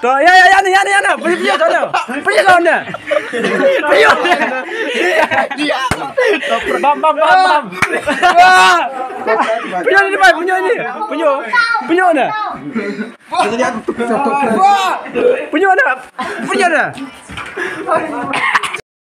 Tak, ya, ya, ya, ni, ya, ni, ya, ni. Pergi, pergi, sana. Pergi, kau, ni. Pergi, kau. Bam, bam, bam, bam. Pergi, ni, depan. Pergi, ni. Pergi. Punya ni. Punya ni. Pergi, ni. Pergi, ni. Pergi, ni.